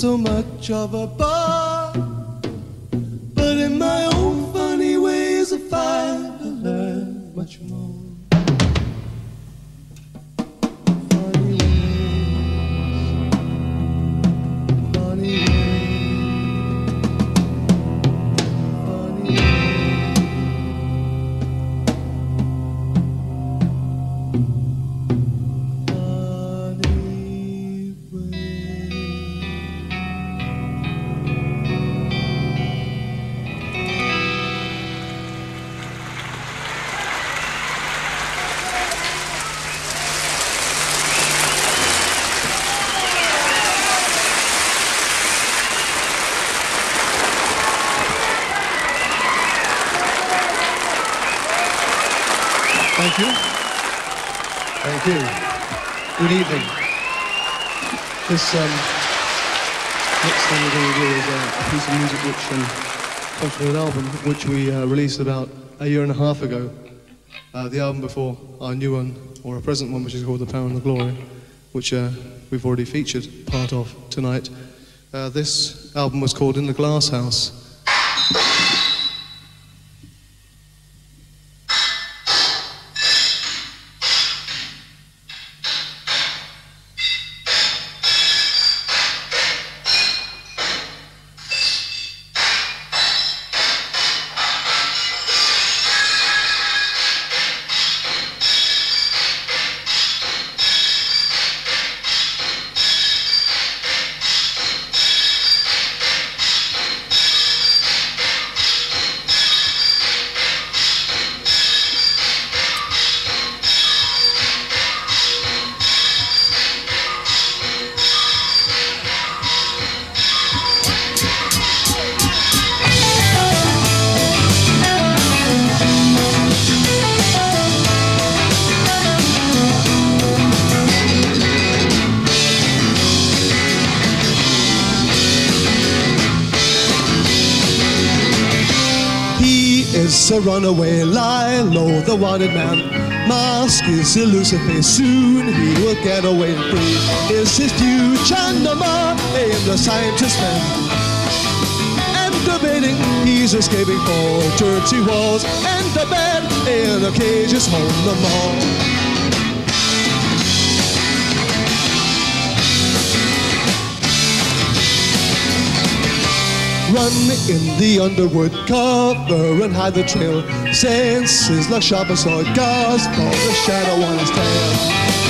so much of a bar, This um, next thing we're going to do is uh, a piece of music which um, comes from an album which we uh, released about a year and a half ago. Uh, the album before our new one, or a present one, which is called The Power and the Glory, which uh, we've already featured part of tonight. Uh, this album was called In the Glass House. Is away, lie low, the wanted man. Mask is elusive, soon he will get away free. Is his future number in the scientist man? Debating, he's escaping for dirty walls. And the bed in a cage is home no more. Run in the underwood, cover and hide the trail. Senses like sharp as sword, gasp for the shadow on his tail.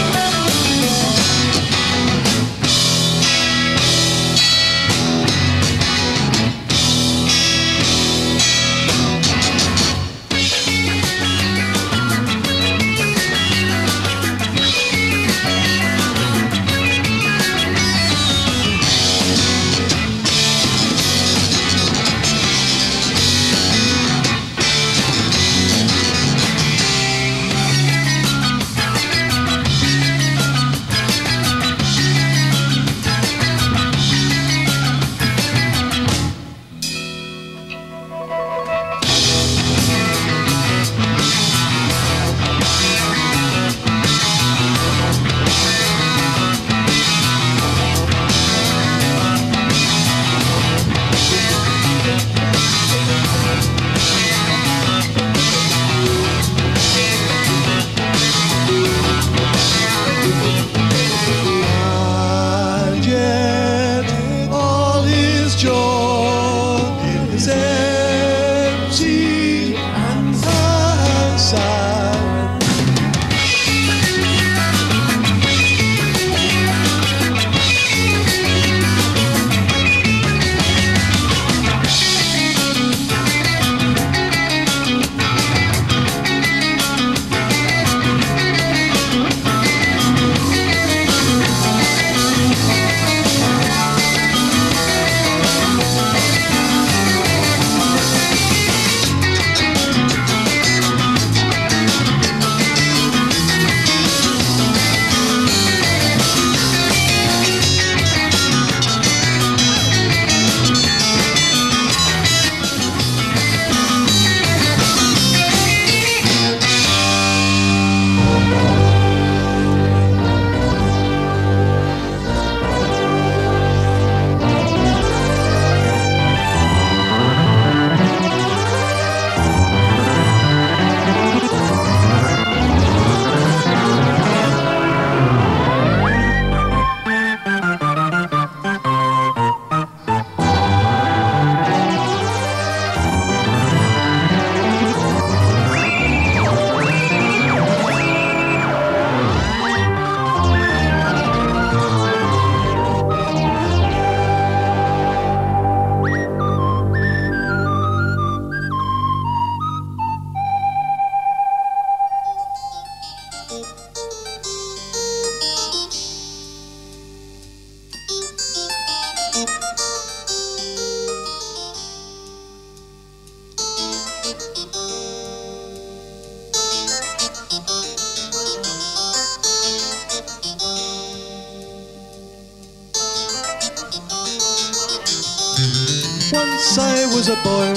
A boy,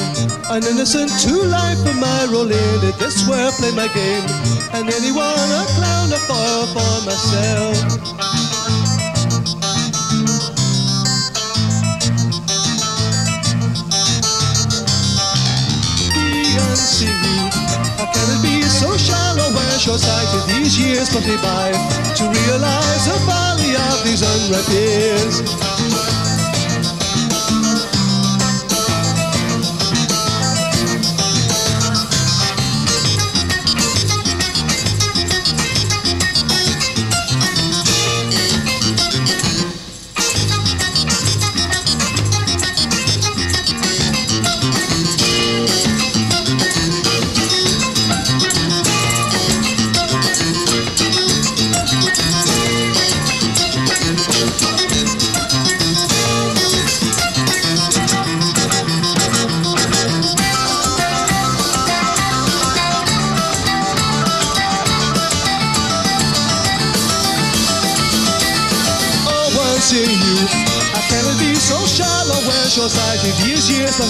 an innocent to life of my role in it. This where I play my game, and anyone a clown, a foil for myself. and so shallow when short-sighted these years pass me by to realize the folly of these unripe years?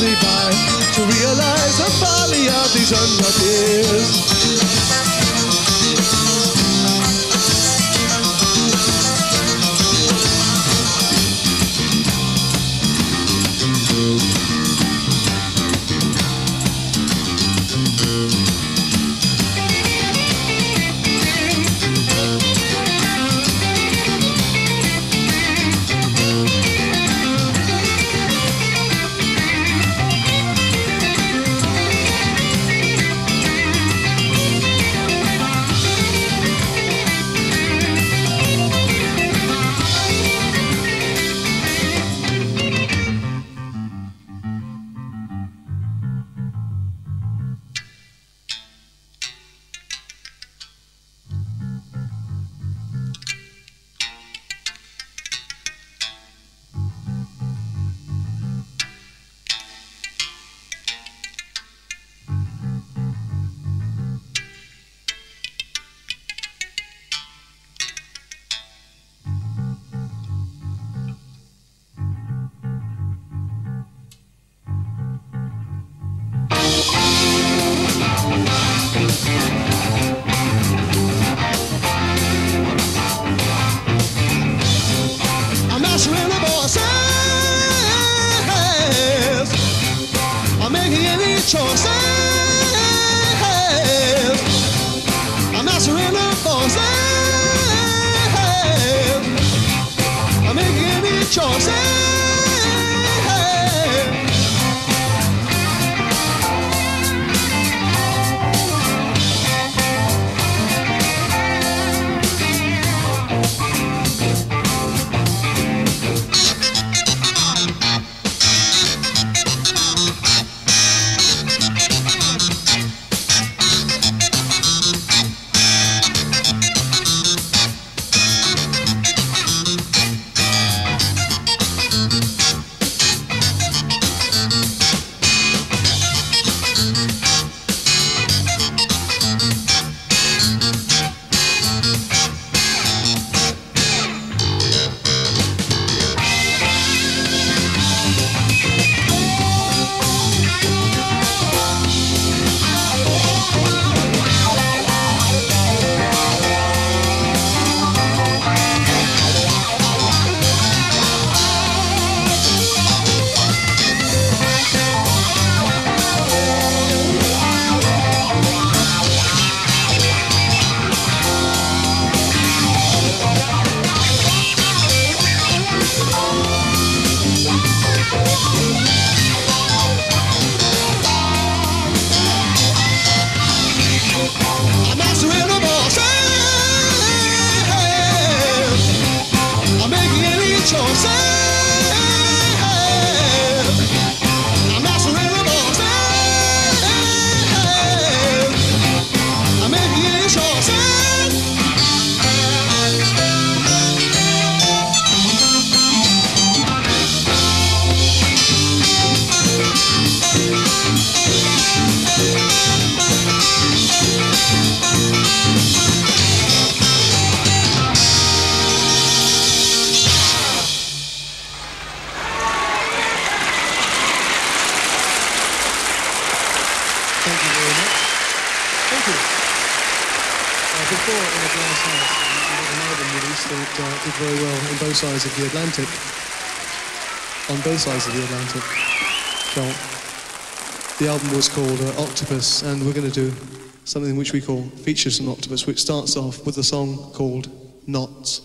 By to realize the folly of these unripe years? Both sides of the Atlantic. So, the album was called uh, Octopus, and we're going to do something which we call Features from Octopus, which starts off with a song called Knots.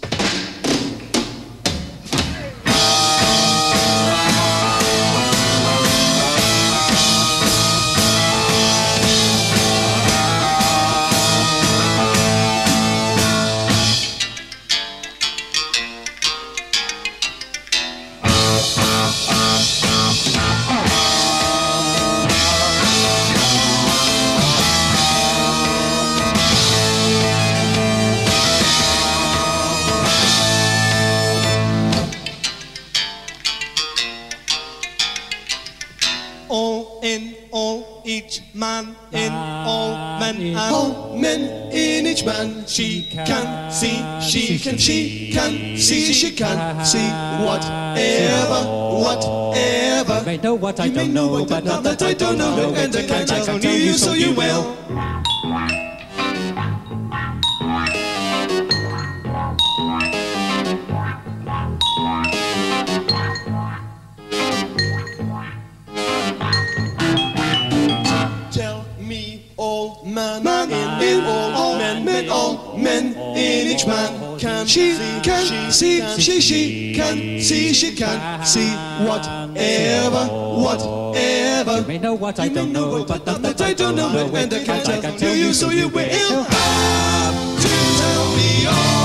Can, she can see, she can see whatever, whatever. You may know what I don't know but not that I don't know, and I can't tell you, so you will. Tell me, old man, man in all men, men, all men she can see, she she can see, she can see whatever, whatever. You may know what I don't know but not that I don't know, and I can't tell you, so you will have to tell me all.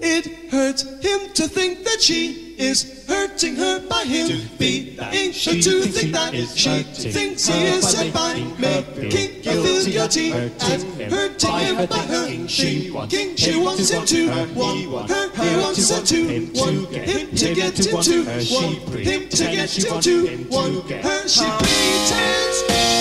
It hurts him to think that she is hurting her by him being her to think that she thinks he is hurt by making her feel guilty and hurting him by her thinking she wants him to want her he wants her to want him to get him to want him to get him to want her. She pretends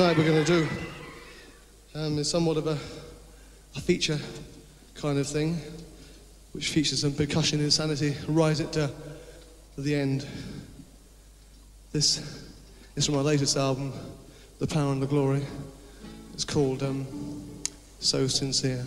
tonight we're going to do um, is somewhat of a, a feature kind of thing, which features some percussion insanity right at uh, the end. This is from our latest album, The Power and the Glory. It's called um, So Sincere.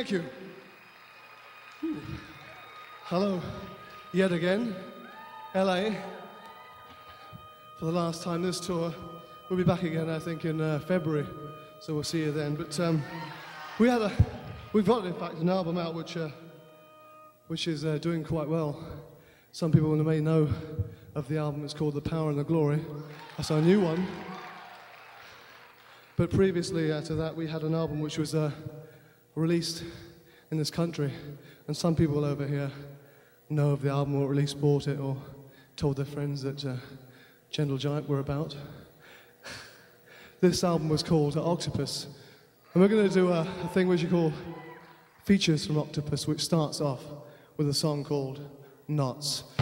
Thank you. Hello, yet again, LA. For the last time this tour, we'll be back again, I think, in uh, February. So we'll see you then. But um, we had a, we've got in fact an album out which, uh, which is uh, doing quite well. Some people may know of the album. It's called The Power and the Glory. That's our new one. But previously uh, to that, we had an album which was uh, released in this country, and some people over here know of the album or at least bought it or told their friends that uh, Gentle Giant were about. This album was called Octopus, and we're going to do a, a thing which you call features from Octopus, which starts off with a song called Knots. Knots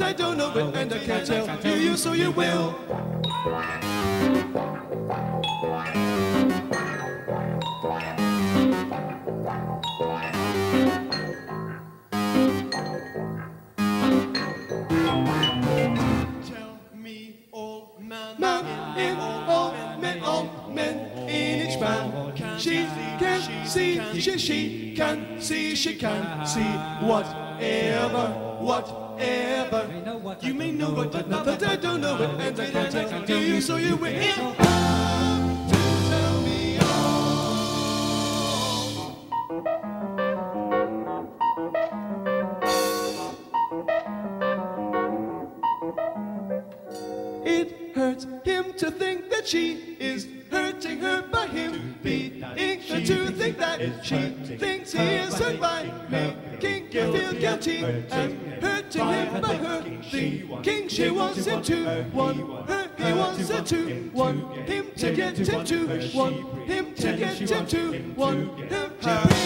but I don't know it and I can't tell you, you so you will. Tell me, old man, Man in eh, all oh, men, all oh, men in each man. She can see, she, she can see, she can see whatever, whatever. You may know what but you not But I don't know it and I can't tell you, so you will. all. It hurts him to think that she is hurting her by him being her to think that she thinks he is hurt by making her feel guilty and she wants him to want he wants her to want him to get him to want him to get him to want him to pretend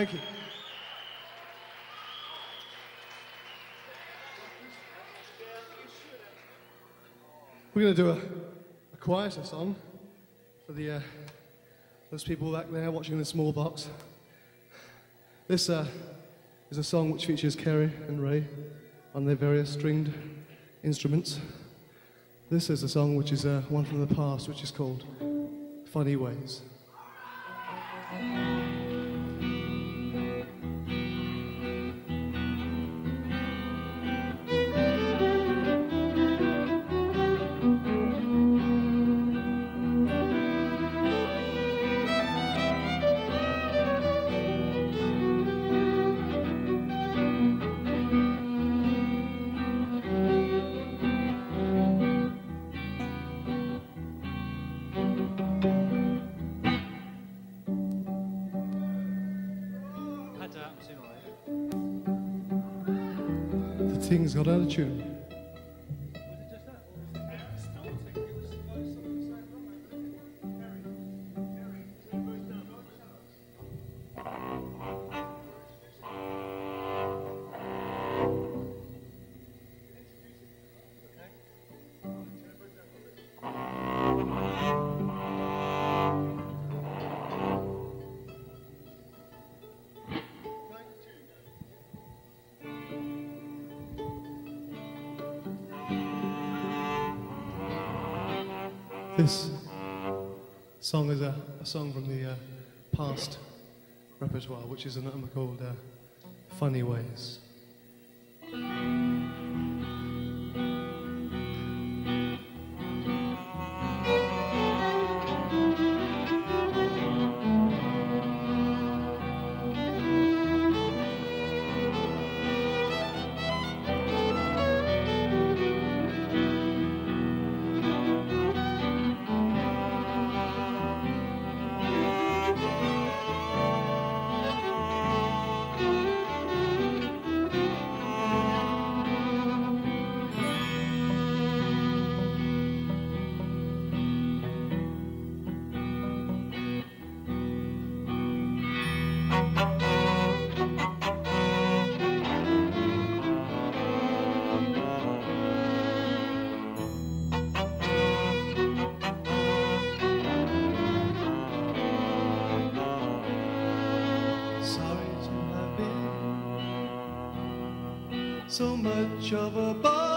Thank you. We're going to do a, a quieter song for the uh, those people back there watching the small box. This uh, is a song which features Kerry and Ray on their various stringed instruments. This is a song which is uh, one from the past, which is called Funny Ways. Thing's song is a, a song from the uh, past repertoire, which is a number called uh, Funny Ways. So much of a bore,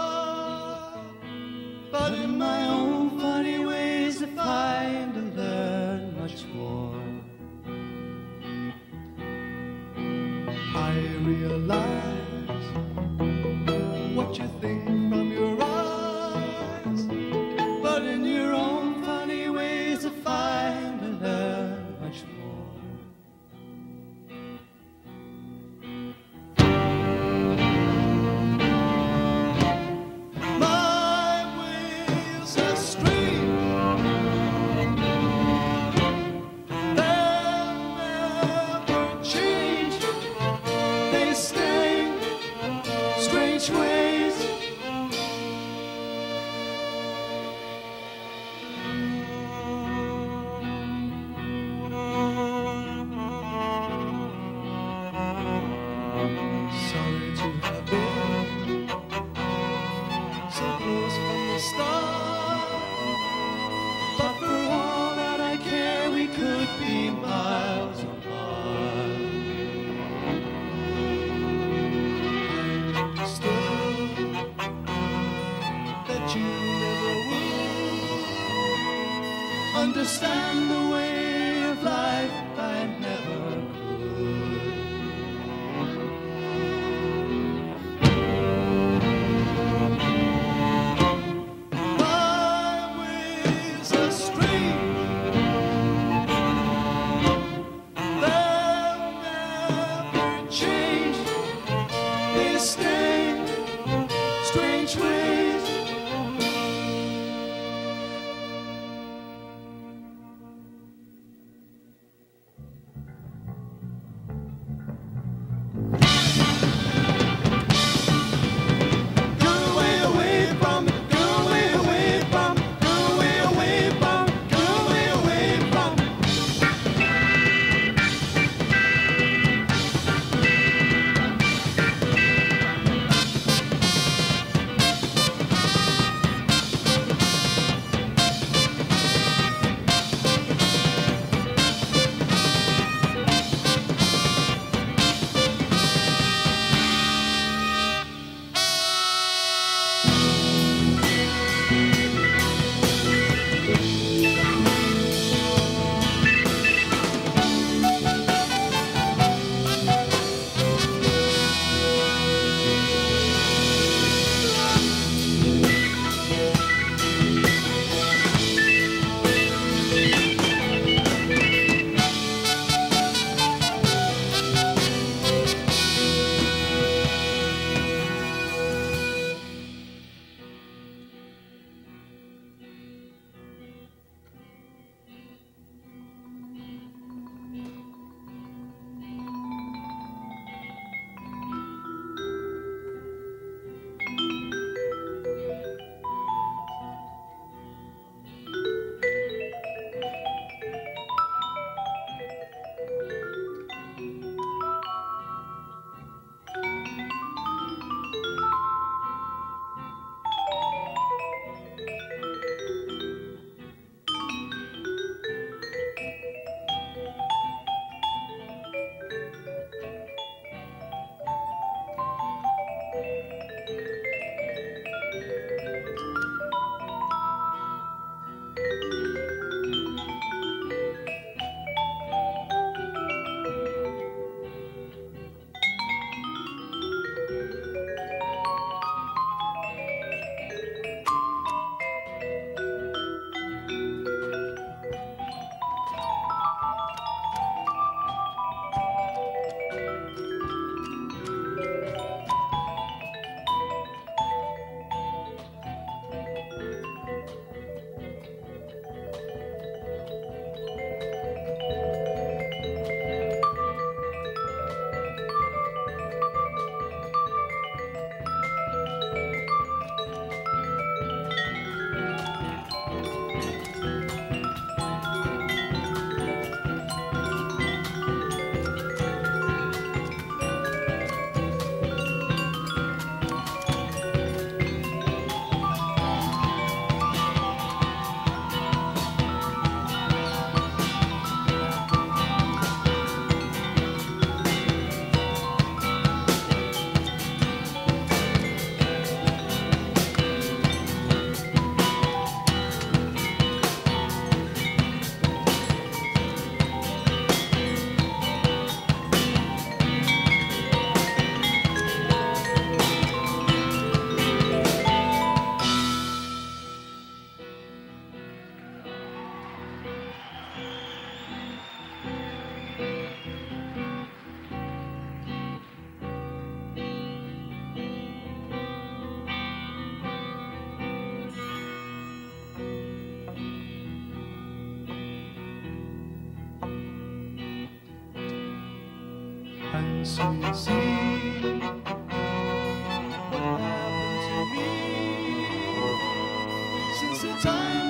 time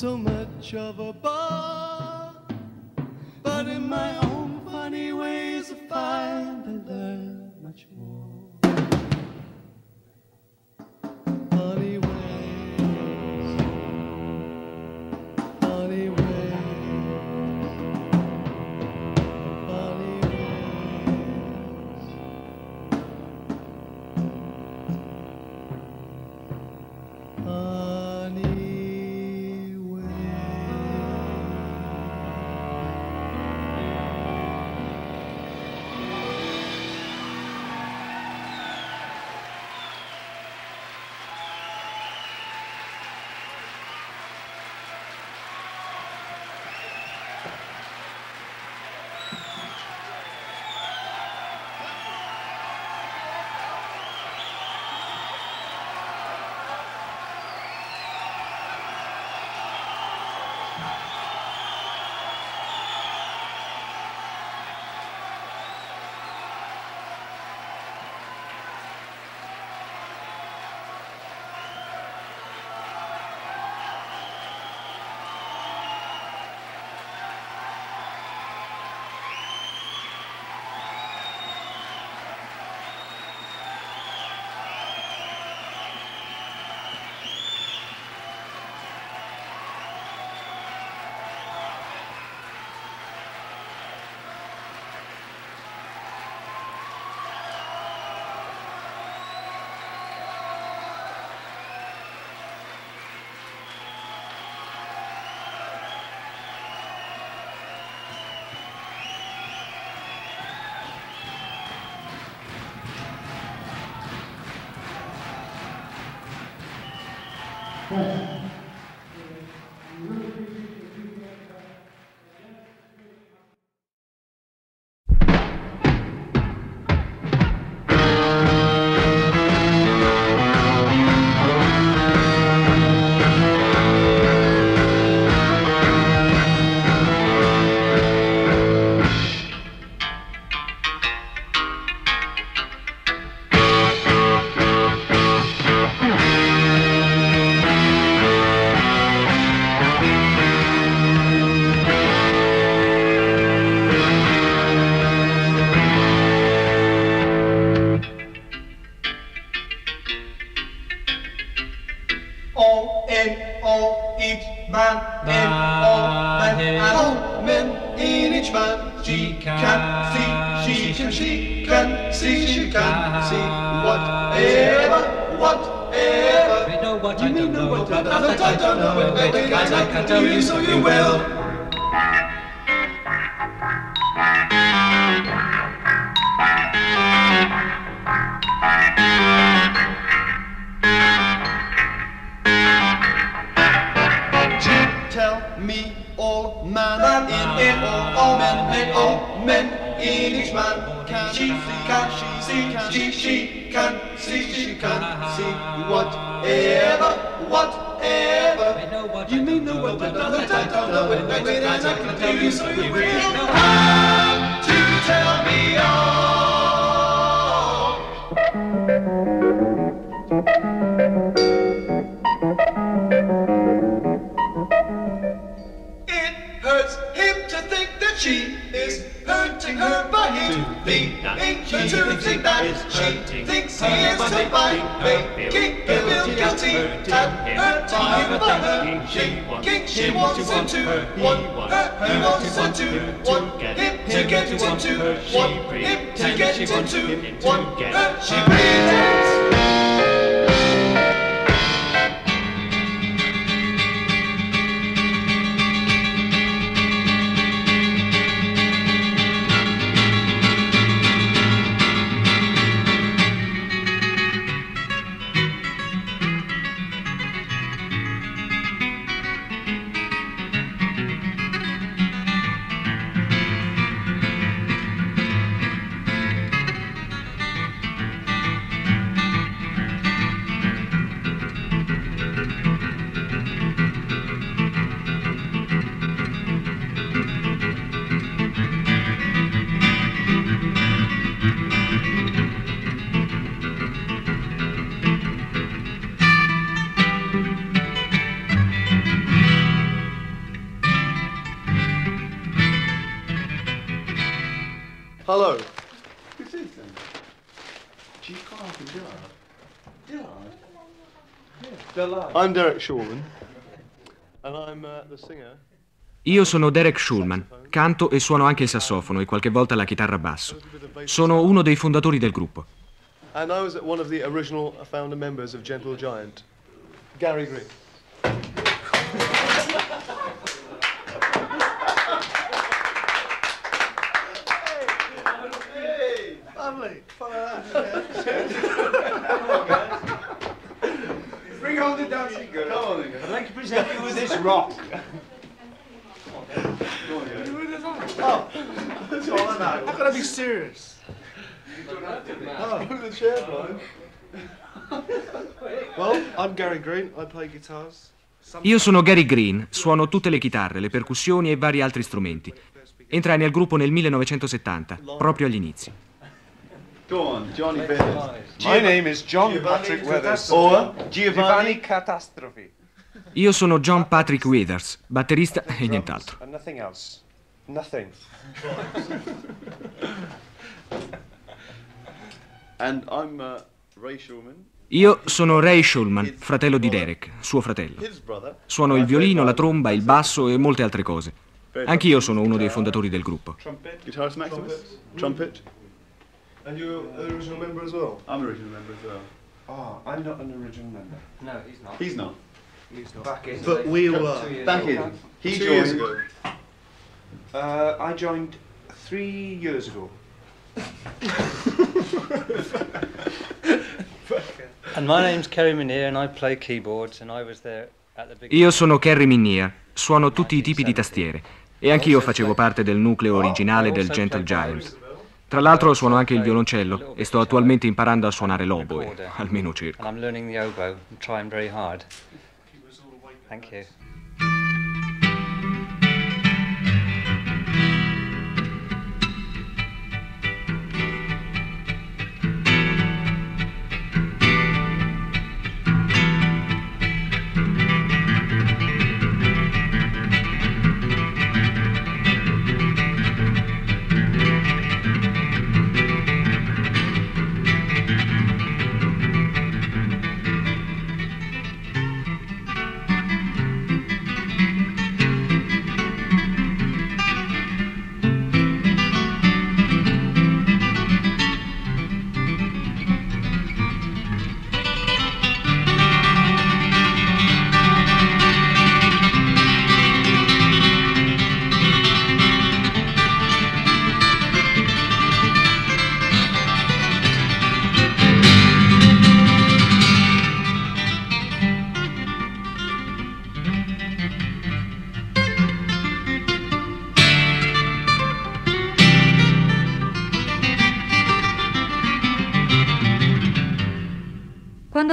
so much of a all in all each man in all men and all men in each man. She can see she can she can see she can see. whatever whatever. You know what I you don't know know. what I don't I don't know. But the guys I can tell you so you will in men in each man can she can she see she she can see she can see whatever whatever. You know what you I mean know know. what I don't know it but the guys I can tell you so you will to that she thinks he is her by making him feel guilty and hurting him. by her thinking she wants him to want her. He wants her. to want him to get into want him to get into want her. she pretends I'm Derek Shulman, and I'm uh, the singer. Io sono Derek Schulman, canto e suono anche il sassofono e qualche volta la chitarra basso. Sono uno dei fondatori del gruppo. And I was one of the original founder members of Gentle Giant, Gary Green. Lovely. Follow Bring on the dancing girl. I'd like to present you with this rock. I've got to be serious. Oh, look at the chair, Brian. well, I'm Gary Green. I play guitars. Io sono Gary Green, suono tutte le chitarre, le percussioni e vari altri strumenti. Entrai nel gruppo nel 1970, proprio agli inizi. Go on, Johnny Withers. My name is John Patrick Withers. Or Giovanni Catastrophe. Io sono John Patrick Withers, batterista e nient'altro. Nothing else. Nothing. And I'm uh, Ray Shulman. Io sono Ray Schulman, fratello di Derek, suo fratello. Suono il violino, la tromba, il basso e molte altre cose. Anch'io sono uno dei fondatori del gruppo. Trumpet. Guitarist Maximus. Trumpet. And you're an original member as well? I'm an original member as well. Oh, I'm not an original member. No, he's not. He's not. He's not. Back in. But we were. Back in. He Two years joined. ago. Uh, I joined three years ago. And my name's Kerry Minear and I play keyboards and I was there at the beginning. Io sono Kerry Minnier, suono tutti i tipi di tastiere e anch'io facevo parte del nucleo originale del Gentle Giant. Tra l'altro suono anche il violoncello e sto attualmente imparando a suonare l'oboe, almeno circa. I'm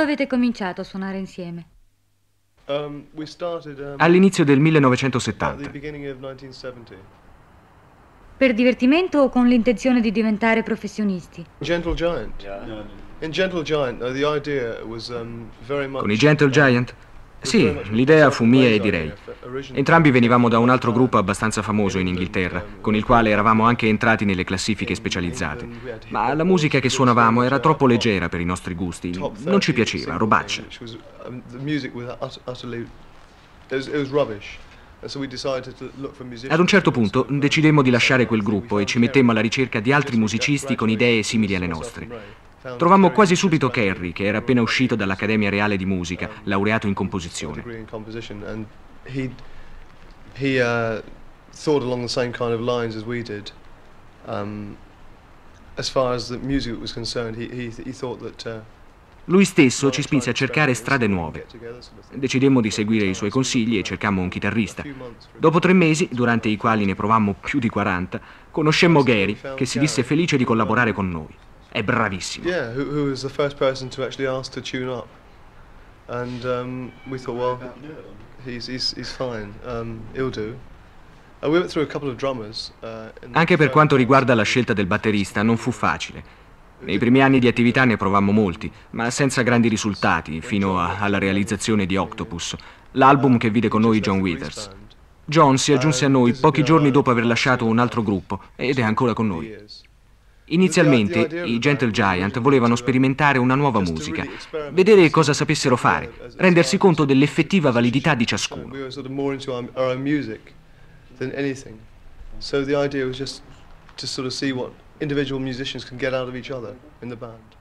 avete cominciato a suonare insieme? All'inizio del 1970. Per divertimento o con l'intenzione di diventare professionisti? Con i Gentle Giant sì, l'idea fu mia e di Ray. Entrambi venivamo da un altro gruppo abbastanza famoso in Inghilterra, con il quale eravamo anche entrati nelle classifiche specializzate. Ma la musica che suonavamo era troppo leggera per i nostri gusti. Non ci piaceva, robaccia. Ad un certo punto decidemmo di lasciare quel gruppo e ci mettemmo alla ricerca di altri musicisti con idee simili alle nostre. Trovammo quasi subito Kerry, che era appena uscito dall'Accademia Reale di Musica, laureato in composizione. Lui stesso ci spinse a cercare strade nuove. Decidemmo di seguire i suoi consigli e cercammo un chitarrista. Dopo tre mesi, durante i quali ne provammo più di 40, conoscemmo Gary, che si disse felice di collaborare con noi. È bravissimo. Yeah, who, who was the first person to actually ask to tune up, and um, we thought, well, he's he's he's fine. Um, he'll do. Uh, Anche per quanto riguarda la scelta del batterista, non fu facile. Nei primi anni di attività ne provammo molti, ma senza grandi risultati, fino a- alla realizzazione di Octopus, l'album che vide con noi John Withers. John si aggiunse a noi pochi giorni dopo aver lasciato un altro gruppo ed è ancora con noi. Inizialmente i Gentle Giant volevano sperimentare una nuova musica, vedere cosa sapessero fare, rendersi conto dell'effettiva validità di ciascuno. So the idea was just to sort of see what individual musicians can get out in the band.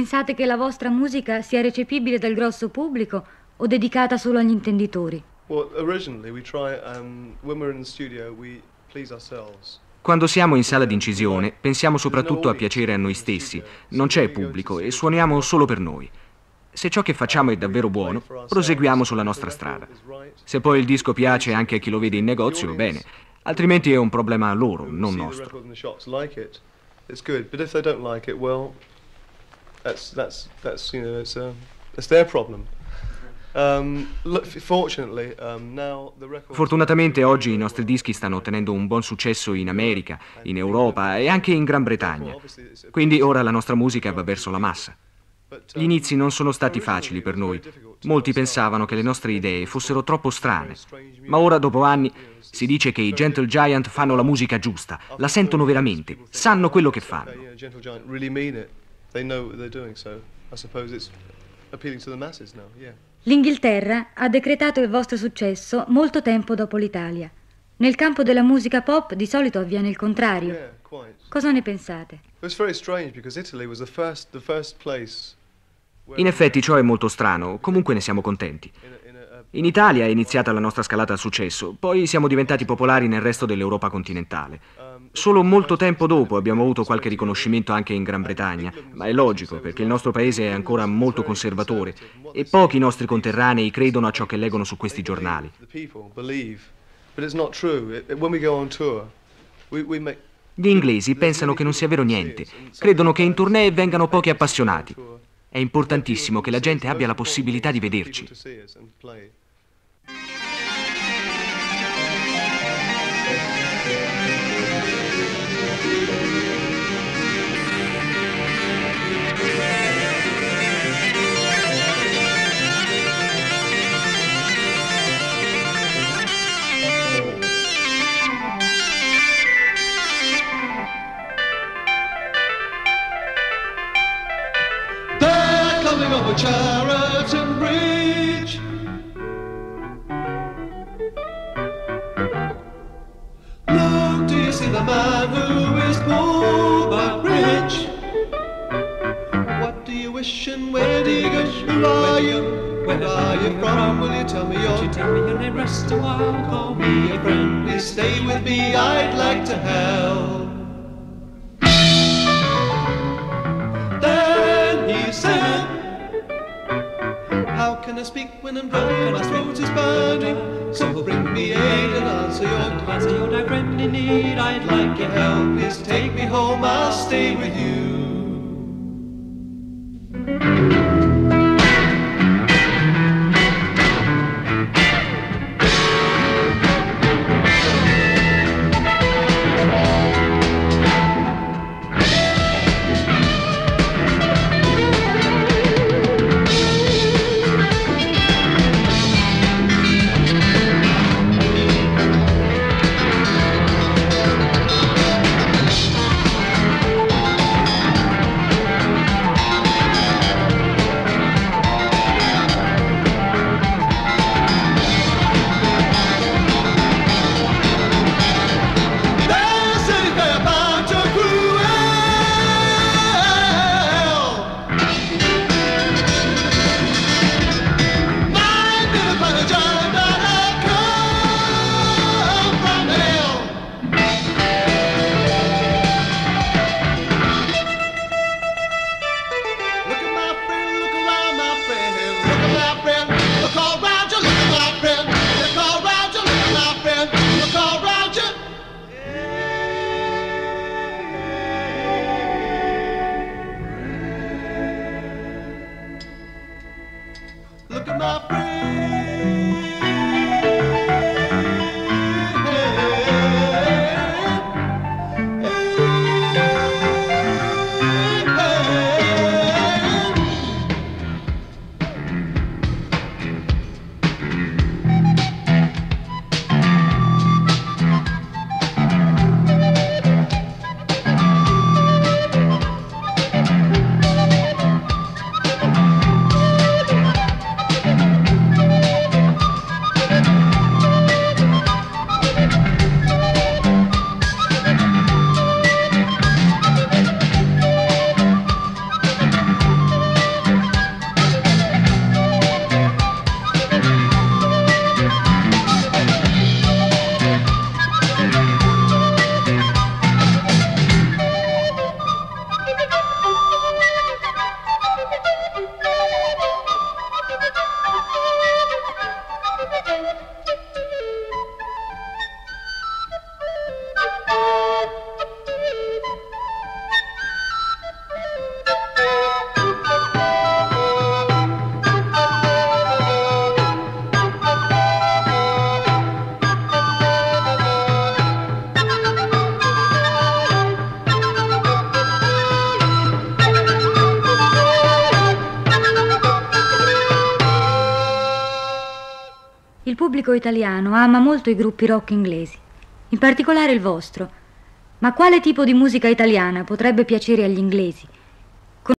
Pensate che la vostra musica sia recepibile dal grosso pubblico o dedicata solo agli intenditori? Um. Quando siamo in sala d'incisione, pensiamo soprattutto a piacere a noi stessi. Non c'è pubblico e suoniamo solo per noi. Se ciò che facciamo è davvero buono, proseguiamo sulla nostra strada. Se poi il disco piace anche a chi lo vede in negozio, bene. Altrimenti è un problema loro, non nostro. That's that's that's you know it's uh, it's their problem. Um, um. Fortunatamente oggi i nostri dischi stanno ottenendo un buon successo in America, in Europa e anche in Gran Bretagna. Quindi ora la nostra musica va verso la massa. Gli inizi non sono stati facili per noi. Molti pensavano che le nostre idee fossero troppo strane. Ma ora, dopo anni, si dice che i Gentle Giant fanno la musica giusta, la sentono veramente, sanno quello che fanno. L'Inghilterra ha decretato il vostro successo molto tempo dopo l'Italia. Nel campo della musica pop di solito avviene il contrario. Cosa ne pensate? In effetti ciò è molto strano, comunque ne siamo contenti. In Italia è iniziata la nostra scalata al successo, poi siamo diventati popolari nel resto dell'Europa continentale. Solo molto tempo dopo abbiamo avuto qualche riconoscimento anche in Gran Bretagna, ma è logico perché il nostro paese è ancora molto conservatore e pochi nostri conterranei credono a ciò che leggono su questi giornali. Gli inglesi pensano che non sia vero niente, credono che in tournée vengano pochi appassionati. È importantissimo che la gente abbia la possibilità di vederci. Chariton Bridge. Look, do you see the man who is poor but rich? What do you wish and Where do you go? Who are you? Where are you from? Will you tell me your? You tell me your name? Rest a while, call me a friend. Please stay with me. I'd like to help. Then he said, can I speak when I'm dry? and My throat is burning. So bring me aid and answer your answer your directly need. I'd like your help. Please take me home. I'll stay with you. Pubblico italiano ama molto i gruppi rock inglesi, in particolare il vostro. Ma quale tipo di musica italiana potrebbe piacere agli inglesi?